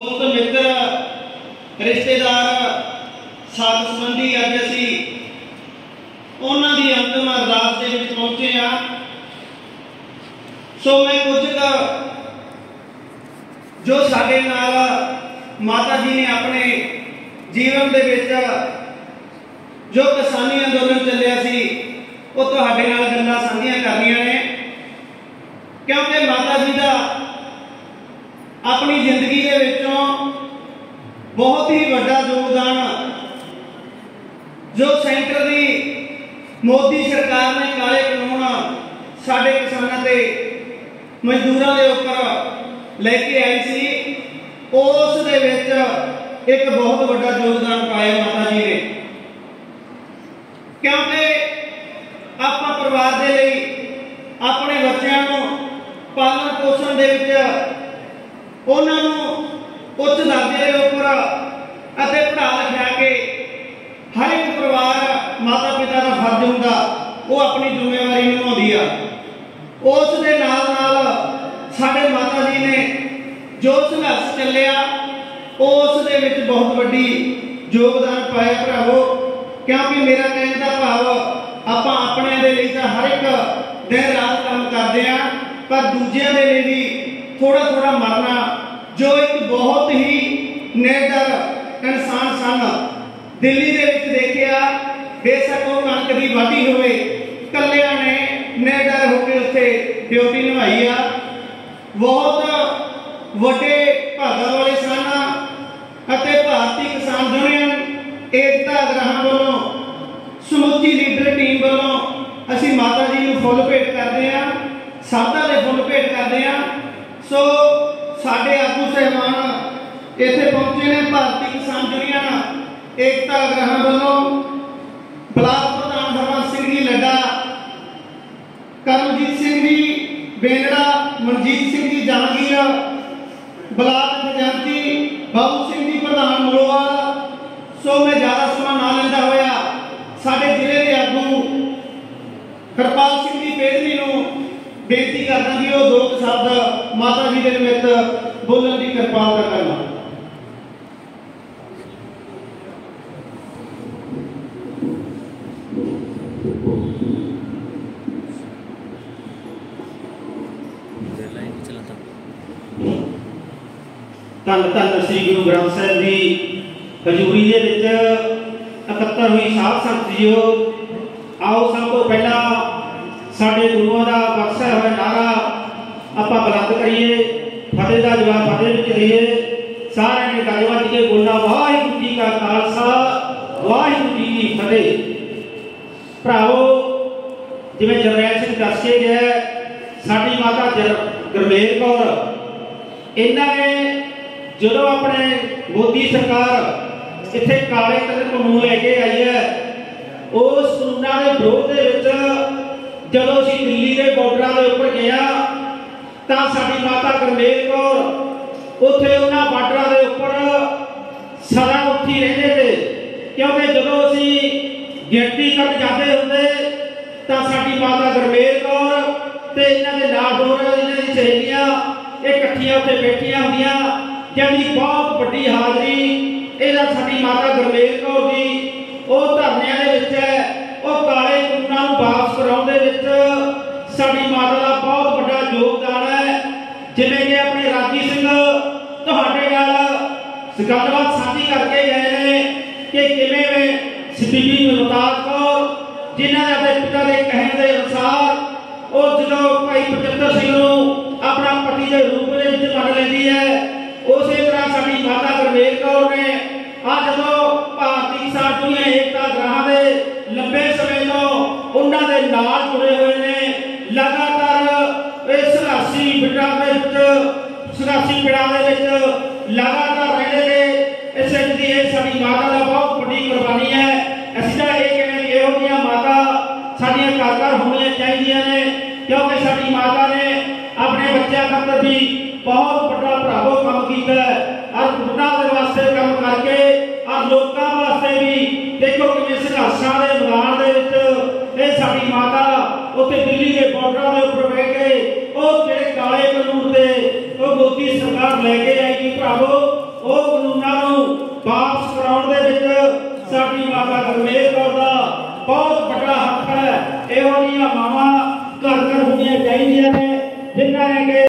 ਦੋਸਤ ਮਿੱਤਰ ਰਿਸ਼ਤੇਦਾਰ, ਸਾਥ ਸੰਬੰਧੀ ਅੱਜ ਅਸੀਂ ਉਹਨਾਂ ਦੀ ਅੰਤਮ ਅਰਦਾਸ ਦੇ ਵਿੱਚ ਪਹੁੰਚੇ ਆ ਸੋ ਮੈਂ ਕੁਝ ਕੁ ਜੋ ਸਾਡੇ ਨਾਲ ਮਾਤਾ ਜੀ ਨੇ ਆਪਣੇ ਜੀਵਨ ਦੇ ਵਿੱਚ ਜੋ ਕਿਸਾਨੀ ਅੰਦੋਲਨ ਚੱਲਿਆ ਸੀ, ਉਹ ਤੁਹਾਡੇ ਨਾਲ ਗੱਲਾਂ ਸਾਂਝੀਆਂ ਕਰਨੀਆਂ ਨੇ। ਕਿਉਂਕਿ ਮਾਤਾ ਜੀ ਦਾ ਆਪਣੀ ਜ਼ਿੰਦਗੀ ਦੇ ਵਿੱਚੋਂ ਬਹੁਤ ਹੀ ਵੱਡਾ ਯੋਗਦਾਨ ਜੋ ਸੈਂਟਰ ਦੀ ਮੋਦੀ ਸਰਕਾਰ ਨੇ ਕਾਲੇ ਕਾਨੂੰਨ ਸਾਡੇ ਕਿਸਾਨਾਂ ਤੇ ਮਜ਼ਦੂਰਾਂ ਦੇ ਉੱਪਰ ਲੈ ਕੇ ਆਈ ਸੀ, ਉਸ ਦੇ ਵਿੱਚ ਇੱਕ ਬਹੁਤ ਵੱਡਾ ਯੋਗਦਾਨ ਪਾਇਆ ਮਾਤਾ ਜੀ ਨੇ। ਕਿਉਂਕਿ ਆਪਾਂ ਪਰਿਵਾਰ ਦੇ ਲਈ ਆਪਣੇ ਬੱਚਿਆਂ ਨੂੰ ਪਾਲਣ ਪੋਸ਼ਣ ਦੇ ਵਿੱਚ ਉਹਨਾਂ ਨੂੰ ਉੱਚ ਦਰਜੇ ਦੇ ਉੱਪਰ ਅਤੇ ਪੜ੍ਹਾ ਲਿਖਾ ਕੇ ਹਰ ਇੱਕ ਪਰਿਵਾਰ ਮਾਤਾ ਪਿਤਾ ਦਾ ਫਰਜ਼ ਹੁੰਦਾ, ਉਹ ਆਪਣੀ ਜ਼ਿੰਮੇਵਾਰੀ ਨਿਭਾਉਂਦੀ ਆ। ਉਸ ਦੇ ਨਾਲ ਨਾਲ ਸਾਡੇ ਮਾਤਾ ਜੀ ਨੇ ਜੋ ਸੰਘਰਸ਼ ਚੱਲਿਆ, ਉਸ ਦੇ ਵਿੱਚ ਬਹੁਤ ਵੱਡੀ ਯੋਗਦਾਨ ਪਾਇਆ ਭਰਾਵੋ, ਕਿਉਂਕਿ ਮੇਰਾ ਕਹਿਣ ਦਾ ਭਾਵ, ਆਪਾਂ ਆਪਣੇ ਦੇ ਲਈ ਤਾਂ ਹਰ ਇੱਕ ਦਿਨ ਰਾਤ ਕੰਮ ਕਰਦੇ ਆ, ਪਰ ਦੂਜਿਆਂ ਦੇ ਲਈ ਵੀ ਥੋੜਾ ਥੋੜਾ ਮਰਨਾ ਜੋ ਇੱਕ ਬਹੁਤ ਹੀ ਨਿਡਰ ਇਨਸਾਨ ਸਨ, ਦਿੱਲੀ ਦੇ ਵਿੱਚ ਦੇਖਿਆ, ਬੇਸ਼ੱਕ ਉਹ ਕਣਕ ਦੀ ਵਾਢੀ ਹੋਵੇ ਕੱਲਿਆਂ ਨੇ ਨਿਡਰ ਹੋ ਕੇ ਉੱਥੇ ਡਿਊਟੀ ਨਿਭਾਈ ਆ। ਬਹੁਤ ਵੱਡੇ ਭਾਗਾਂ ਵਾਲੇ ਸਨ ਅਤੇ ਭਾਰਤੀ ਕਿਸਾਨ ਯੂਨੀਅਨ ਏਕਤਾ ਗ੍ਰਹਿਣ ਵੱਲੋਂ, ਸਮੁੱਚੀ ਲੀਡਰ ਟੀਮ ਵੱਲੋਂ ਅਸੀਂ ਮਾਤਾ ਜੀ ਨੂੰ ਫੁੱਲ ਭੇਟ ਕਰਦੇ ਹਾਂ ਸਾਦਾ ਦੇ ਫੁੱਲ ਭੇਟ ਕਰਦੇ ਹਾਂ। ਸੋ ਸਾਡੇ ਆਗੂ ਸਹਿਬਾਨ, ਇੱਥੇ ਪਹੁੰਚੇ ਨੇ ਭਾਰਤੀ ਕਿਸਾਨ ਯੂਨੀਅਨ ਏਕਤਾ ਗ੍ਰਹਿਣ ਵੱਲੋਂ ਬਲਾਕ ਪ੍ਰਧਾਨ ਹਰਮਨ ਸਿੰਘ ਜੀ ਲੱਡਾ, ਕਰਮਜੀਤ ਸਿੰਘ ਜੀ, ਬੇਨੜਾ, ਮਨਜੀਤ ਸਿੰਘ ਜੀ ਜਹਾਂਗੀਰ ਬਲਾਕ ਖਜ਼ਾਨਚੀ ਬਾਬੂ ਸਿੰਘ ਜੀ ਪ੍ਰਧਾਨ ਮਲੋਵਾਲ ਸੋ ਮੈਂ ਜ਼ਿਆਦਾ ਸਮਾਂ ਨਾ ਲੈਂਦਾ ਹੋਇਆ, ਸਾਡੇ ਜ਼ਿਲ੍ਹੇ ਦੇ ਆਗੂ ਕਿਰਪਾਲ ਸਿੰਘ ਜੀ ਪੇਦਨੀ ਨੂੰ ਬੇਨਤੀ ਕਰਦਾ ਜੀ ਉਹ ਦੋ ਸ਼ਬਦ ਮਾਤਾ ਜੀ ਦੇ ਨਿਮਿਤ ਬੋਲਣ ਦੀ ਕਿਰਪਾਲਤਾ ਕਰਨਾ ਧੰਨ ਧੰਨ ਸ੍ਰੀ ਗੁਰੂ ਗ੍ਰੰਥ ਸਾਹਿਬ ਜੀ ਹਜ਼ੂਰੀ ਦੇ ਵਿੱਚ ਇਕੱਤਰ ਹੋਈ ਸਾਧ ਸੰਗਤ ਜੀਓ। ਆਓ ਸਭ ਤੋਂ ਪਹਿਲਾਂ ਸਾਡੇ ਗੁਰੂਆਂ ਦਾ ਬਖਸ਼ਿਆ ਹੋਇਆ ਨਾਰਾ ਬੁਲੰਦ ਕਰੀਏ, ਫਤਿਹ ਦਾ ਜਵਾਬ ਫਤਿਹ ਵਿੱਚ ਦਈਏ ਸਾਰਿਆਂ ਨੇ ਗੱਲ ਕੇ ਬੋਲਣਾ, ਵਾਹਿਗੁਰੂ ਜੀ ਕਾ ਖਾਲਸਾ, ਵਾਹਿਗੁਰੂ ਜੀ ਕੀ ਫਤਿਹ। ਭਰਾਵੋ, ਜਿਵੇਂ ਜਰਨੈਲ ਸਿੰਘ ਦੱਸ ਗਿਆ ਸਾਡੀ ਮਾਤਾ ਗੁਰਮੇਲ ਕੌਰ, ਇਹਨਾਂ ਨੇ ਜਦੋਂ ਆਪਣੇ ਮੋਦੀ ਸਰਕਾਰ ਇੱਥੇ ਕਾਲੇ ਕਲਰ ਕਾਨੂੰਨ ਲੈ ਕੇ ਆਈ ਹੈ ਉਸ ਕਾਨੂੰਨਾਂ ਦੇ ਵਿਰੋਧ ਦੇ ਵਿੱਚ ਜਦੋਂ ਅਸੀਂ ਦਿੱਲੀ ਦੇ ਬਾਰਡਰਾਂ ਦੇ ਉੱਪਰ ਤਾਂ ਸਾਡੀ ਮਾਤਾ ਗੁਰਮੇਲ ਕੌਰ, ਉੱਥੇ ਉਹਨਾਂ ਬਾਰਡਰਾਂ ਦੇ ਉੱਪਰ ਸਦਾ ਉੱਠੀ ਰਹਿੰਦੇ ਤੇ, ਕਿਉਂਕਿ ਜਦੋਂ ਅਸੀਂ ਗਿਣਤੀ ਕਰਨ ਜਾਂਦੇ ਹੁੰਦੇ, ਤਾਂ ਸਾਡੀ ਮਾਤਾ ਗੁਰਮੇਲ ਕੌਰ ਤੇ ਇਹਨਾਂ ਦੇ ਨਾਲ ਇਹਨਾਂ ਦੀ ਸਹੇਲੀਆਂ, ਇਹ ਇਕੱਠੀਆਂ ਉੱਥੇ ਬੈਠੀਆਂ ਹੁੰਦੀਆਂ ਜਿਹਦੀ ਬਹੁਤ ਵੱਡੀ ਹਾਜ਼ਰੀ ਇਹਦਾ ਸਾਡੀ ਮਾਤਾ ਗੁਰਮੇਲ ਕੌਰ ਦੀ, ਉਹ ਧਰਨਿਆਂ ਦੇ ਵਿੱਚ ਹੈ, ਉਹ ਕਾਲੇ ਕਾਨੂੰਨਾਂ ਨੂੰ ਵਾਪਸ ਕਰਾਉਣ ਦੇ ਵਿੱਚ ਸਾਡੀ ਮਾਤਾ ਦਾ ਬਹੁਤ ਵੱਡਾ ਯੋਗਦਾਨ ਜਿਵੇਂ ਕਿ ਆਪਣੇ ਰਾਜੀ ਸਿੰਘ ਤੁਹਾਡੇ ਨਾਲ ਗੱਲਬਾਤ ਸਾਂਝੀ ਕਰਕੇ ਗਏ ਨੇ ਕਿ ਕਿਵੇਂ ਵੇ ਬੀਬੀ ਮੁਮਤਾਜ਼ ਕੌਰ, ਜਿਨ੍ਹਾਂ ਨੇ ਆਪਣੇ ਪਿਤਾ ਦੇ ਕਹਿਣ ਦੇ ਅਨੁਸਾਰ ਉਹ ਜਦੋਂ ਭਾਈ ਪਚੱਤਰ ਸਿੰਘ ਨੂੰ ਆਪਣਾ ਪਤੀ ਦੇ ਰੂਪ ਦੇ ਵਿੱਚ ਮੰਨ ਲੈਂਦੀ ਹੈ, ਉਸੇ ਤਰ੍ਹਾਂ ਸਾਡੀ ਮਾਤਾ ਗੁਰਮੇਲ ਕੌਰ ਨੇ ਸੰਘਰਸ਼ੀ ਦੇ ਵਿੱਚ ਸੰਘਰਸ਼ੀ ਪਿੜਾਂ ਦੇ ਵਿੱਚ ਲਗਾਤਾਰ ਰਹਿੰਦੇ ਨੇ। ਇਸੇ ਦੀ ਇਹ ਸਾਡੀ ਮਾਤਾ ਦਾ ਬਹੁਤ ਵੱਡੀ ਕੁਰਬਾਨੀ ਹੈ। ਅਸੀਂ ਤਾਂ ਇਹ ਕਹਿੰਦੇ ਇਹੋ ਜਿਹੀਆਂ ਮਾਤਾ ਸਾਡੀਆਂ ਘਰ ਘਰ ਹੋਣੀਆਂ ਚਾਹੀਦੀਆਂ ਨੇ, ਕਿਉਂਕਿ ਸਾਡੀ ਮਾਤਾ ਨੇ ਆਪਣੇ ਬੱਚਿਆਂ ਖਾਤਰ ਵੀ ਬਹੁਤ ਵੱਡਾ ਭਰਾਵੋ ਕੰਮ ਕੀਤਾ ਔਰ ਉਹਨਾਂ ਦੇ ਵਾਸਤੇ ਕੰਮ ਕਰਕੇ ਔਰ ਲੋਕਾਂ ਵਾਸਤੇ ਵੀ ਦੇਖੋ ਕਿਵੇਂ ਸੰਘਰਸ਼ਾਂ ਉੱਥੇ ਦਿੱਲੀ ਦੇ ਬਾਰਡਰਾਂ ਦੇ ਉੱਪਰ ਬਹਿ ਕੇ ਉਹ ਜਿਹੜੇ ਕਾਲੇ ਕਾਨੂੰਨ ਤੇ ਉਹ ਮੋਦੀ ਸਰਕਾਰ ਲੈ ਕੇ ਆਏਗੀ ਭਰਾਵੋ, ਉਹ ਕਾਨੂੰਨਾਂ ਨੂੰ ਵਾਪਸ ਕਰਾਉਣ ਦੇ ਵਿੱਚ ਸਾਡੀ ਮਾਤਾ ਗੁਰਮੇਲ